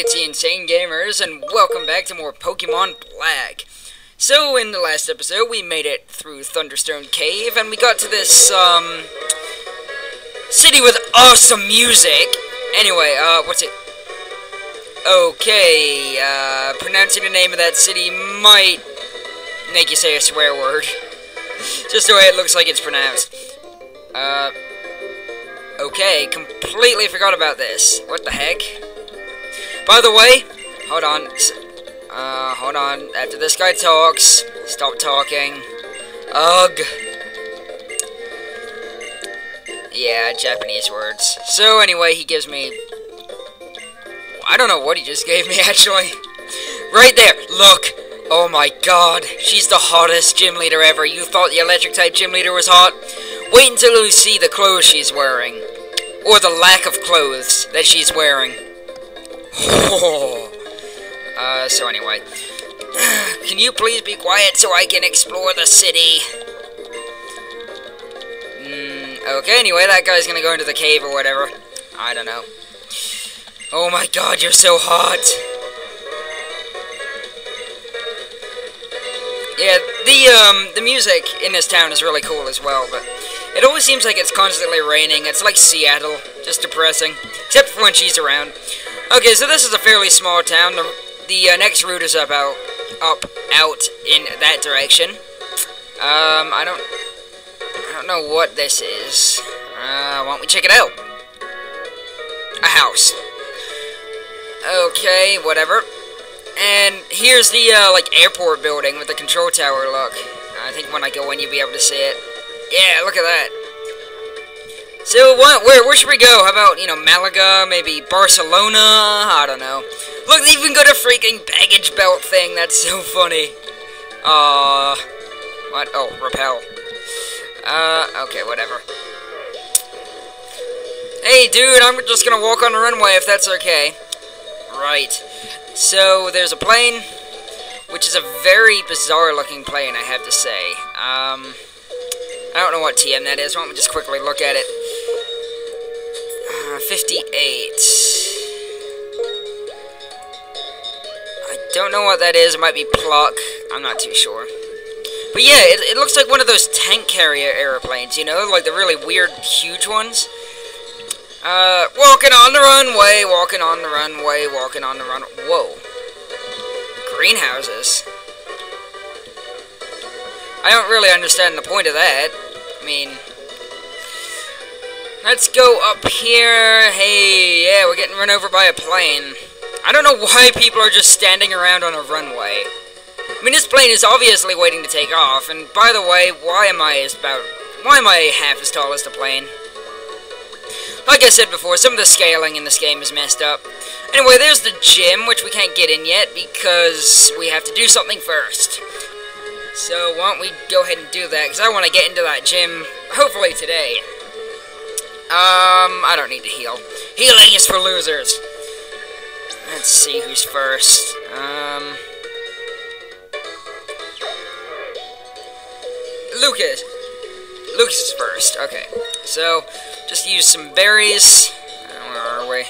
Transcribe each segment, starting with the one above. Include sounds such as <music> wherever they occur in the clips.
it's the Insane Gamers, and welcome back to more Pokemon Black. So, in the last episode, we made it through Thunderstone Cave, and we got to this, um, city with awesome music. Anyway, uh, what's it? Okay, uh, pronouncing the name of that city might make you say a swear word. <laughs> Just the way it looks like it's pronounced. Uh, okay, completely forgot about this. What the heck? By the way, hold on. Uh, hold on. After this guy talks, stop talking. Ugh. Yeah, Japanese words. So anyway, he gives me... I don't know what he just gave me, <laughs> actually. Right there, look. Oh my god, she's the hottest gym leader ever. You thought the electric type gym leader was hot? Wait until you see the clothes she's wearing. Or the lack of clothes that she's wearing. <sighs> uh, so anyway. <sighs> Can you please be quiet so I can explore the city? Mm, okay, anyway, that guy's gonna go into the cave or whatever. I don't know. Oh my god, you're so hot! Yeah, the, um, the music in this town is really cool as well, but it always seems like it's constantly raining. It's like Seattle, just depressing. Except for when she's around. Okay, so this is a fairly small town. The, the uh, next route is up out, up out in that direction. Um, I don't, I don't know what this is. Uh, why don't we check it out? A house. Okay, whatever. And here's the, uh, like, airport building with the control tower look. I think when I go in, you'll be able to see it. Yeah, look at that. So, what, where, where should we go? How about, you know, Malaga, maybe Barcelona? I don't know. Look, they even got a freaking baggage belt thing. That's so funny. Uh, what? Oh, repel. Uh, okay, whatever. Hey, dude, I'm just gonna walk on the runway if that's okay. Right. So, there's a plane, which is a very bizarre looking plane, I have to say. Um, I don't know what TM that is. Why don't we just quickly look at it? Uh, 58. I don't know what that is. It might be Pluck. I'm not too sure. But yeah, it, it looks like one of those tank carrier airplanes, you know? Like the really weird, huge ones. Uh, walking on the runway, walking on the runway, walking on the run. Whoa. Greenhouses. I don't really understand the point of that. I mean, let's go up here. Hey, yeah, we're getting run over by a plane. I don't know why people are just standing around on a runway. I mean, this plane is obviously waiting to take off, and by the way, why am I about... Why am I half as tall as the plane? Like I said before, some of the scaling in this game is messed up. Anyway, there's the gym, which we can't get in yet because we have to do something first. So why don't we go ahead and do that, because I want to get into that gym, hopefully today. Um, I don't need to heal. Healing is for losers. Let's see who's first. Um... Lucas. Lucas is first. Okay. So, just use some berries. Where are we?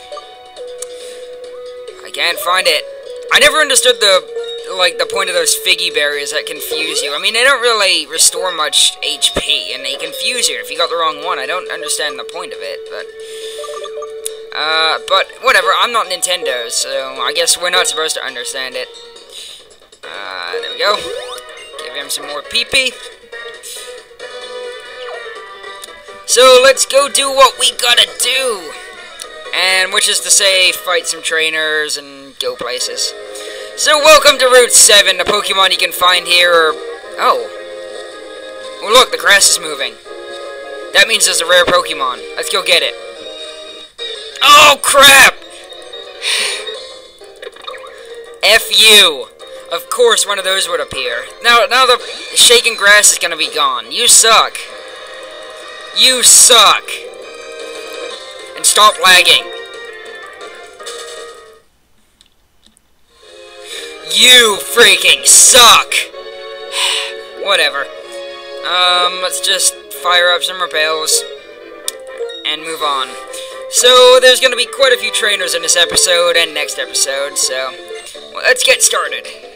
I can't find it. I never understood the like the point of those Figy berries that confuse you. I mean, they don't really restore much HP, and they confuse you if you got the wrong one. I don't understand the point of it, but uh, but whatever. I'm not Nintendo, so I guess we're not supposed to understand it. Uh, there we go. Give him some more PP. So let's go do what we gotta do. And which is to say, fight some trainers and go places. So welcome to Route 7, the Pokemon you can find here are... Oh. Well look, the grass is moving. That means there's a rare Pokemon. Let's go get it. Oh crap! <sighs> F you. Of course one of those would appear. Now, now the shaking grass is gonna be gone. You suck. You suck. And stop lagging. You freaking suck. <sighs> Whatever. Um, let's just fire up some repels and move on. So there's to be quite a few trainers in this episode and next episode, so let's get started.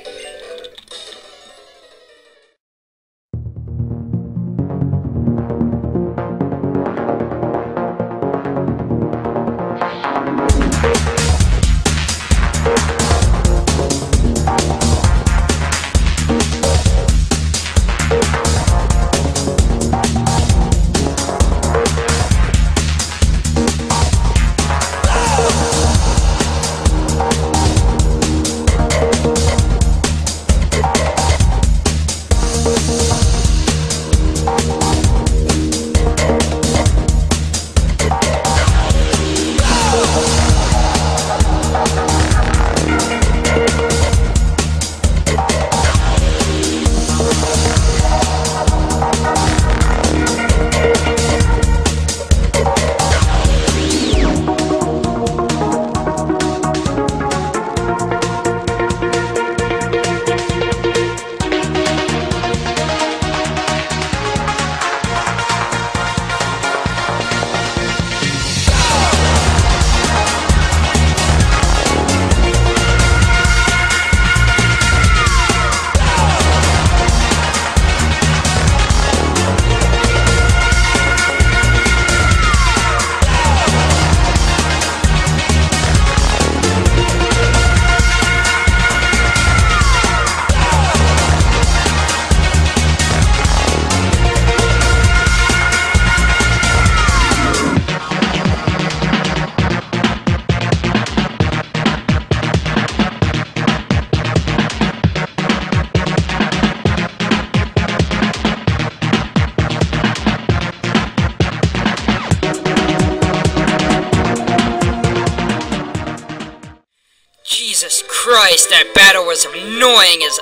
Christ, that battle was annoying as...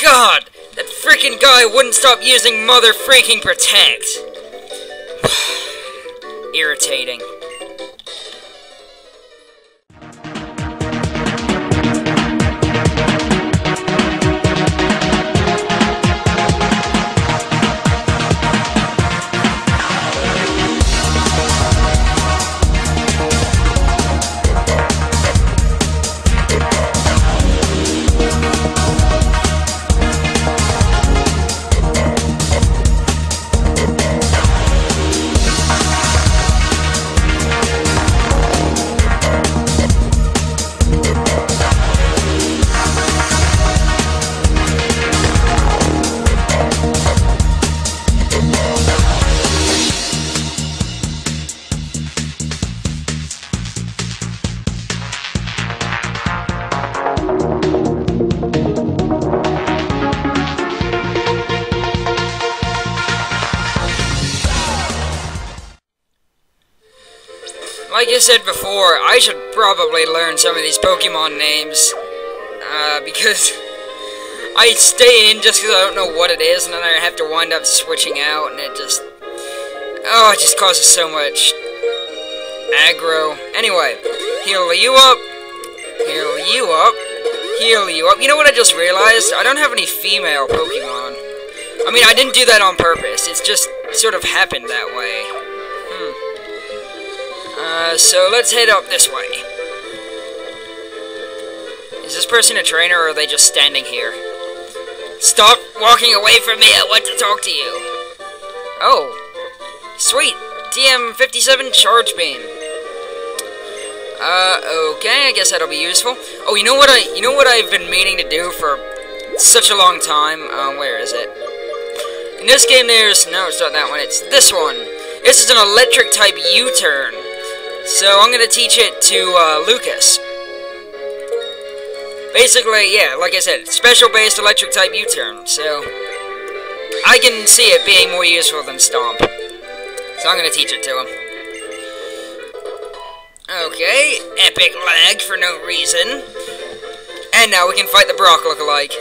God, that freaking guy wouldn't stop using Mother freaking Protect. <sighs> Irritating. Like I said before, I should probably learn some of these Pokemon names. Uh, because <laughs> I stay in just because I don't know what it is, and then I have to wind up switching out, and it just... Oh, it just causes so much aggro. Anyway, heal you up, heal you up, heal you up. You know what I just realized? I don't have any female Pokemon. I mean, I didn't do that on purpose. It's just sort of happened that way. Uh, so let's head up this way. Is this person a trainer, or are they just standing here? Stop walking away from me, I want to talk to you. Oh. Sweet. TM57 Charge Beam. Uh, okay, I guess that'll be useful. Oh, you know what I, you know what I've been meaning to do for such a long time? Um, where is it? In this game there's, no, it's not that one, it's this one. This is an electric type U-turn. So I'm going to teach it to uh, Lucas. Basically, yeah, like I said, special-based electric type U-turn, so I can see it being more useful than Stomp. So I'm going to teach it to him. Okay, epic lag for no reason. And now we can fight the Brock look-alike.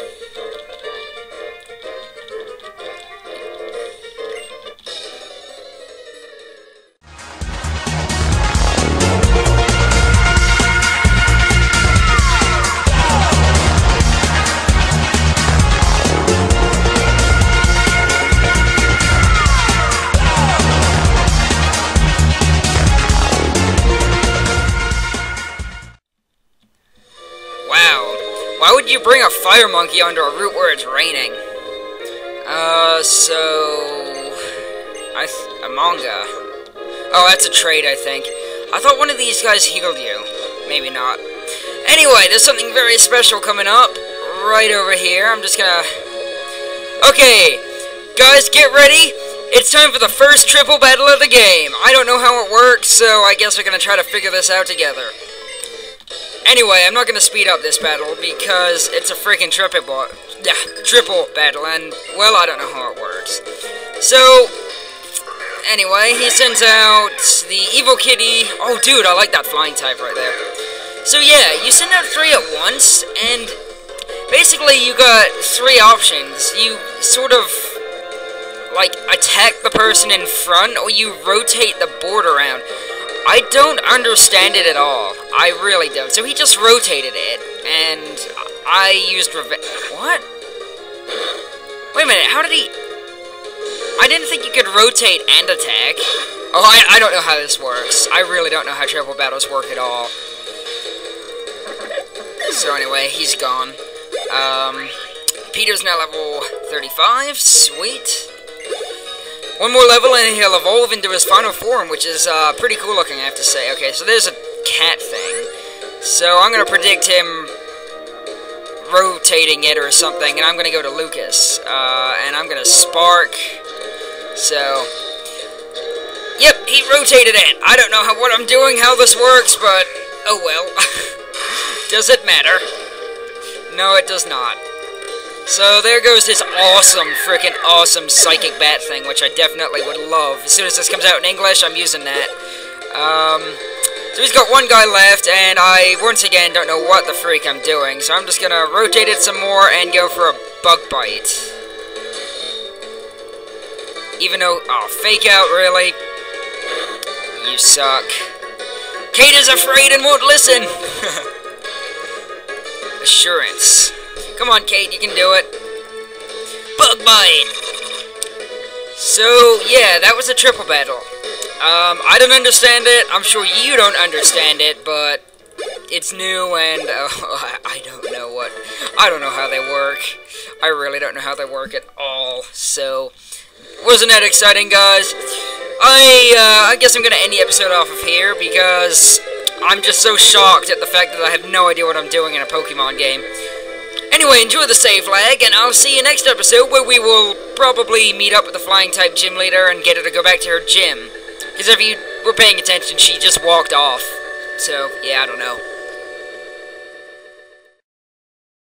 Did you bring a fire monkey onto a route where it's raining? Uh, so... I a manga. Oh, that's a trade, I think. I thought one of these guys healed you. Maybe not. Anyway, there's something very special coming up. Right over here. I'm just gonna... Okay, guys, get ready. It's time for the first triple battle of the game. I don't know how it works, so I guess we're gonna try to figure this out together. Anyway, I'm not gonna speed up this battle because it's a freaking triple yeah, triple battle, and well, I don't know how it works. So, anyway, he sends out the evil kitty. Oh, dude, I like that flying type right there. So yeah, you send out three at once, and basically you got three options. You sort of like attack the person in front, or you rotate the board around. I don't understand it at all. I really don't. So he just rotated it, and I used revenge. What? Wait a minute, how did he... I didn't think you could rotate and attack. Oh, I, I don't know how this works. I really don't know how triple battles work at all. So anyway, he's gone. Um, Peter's now level 35. Sweet. One more level and he'll evolve into his final form, which is uh, pretty cool looking, I have to say. Okay, so there's a cat thing. So I'm going to predict him rotating it or something, and I'm going to go to Lucas. Uh, and I'm going to spark. So, yep, he rotated it. I don't know how, what I'm doing, how this works, but oh well. <laughs> does it matter? No, it does not. So there goes this awesome, freaking awesome psychic bat thing, which I definitely would love. As soon as this comes out in English, I'm using that. Um, so he's got one guy left, and I, once again, don't know what the freak I'm doing. So I'm just gonna rotate it some more and go for a bug bite. Even though, oh, fake out, really? You suck. Kate is afraid and won't listen! <laughs> Assurance. Come on, Kate, you can do it. Bug bite! So, yeah, that was a triple battle. Um, I don't understand it. I'm sure you don't understand it, but it's new and <laughs> uh, I don't know what. I don't know how they work. I really don't know how they work at all. So, wasn't that exciting, guys? I uh, I guess I'm gonna end the episode off of here because I'm just so shocked at the fact that I have no idea what I'm doing in a Pokemon game. Anyway, enjoy the save lag, and I'll see you next episode where we will probably meet up with the flying type gym leader and get her to go back to her gym. Because if you were paying attention, she just walked off. So, yeah, I don't know.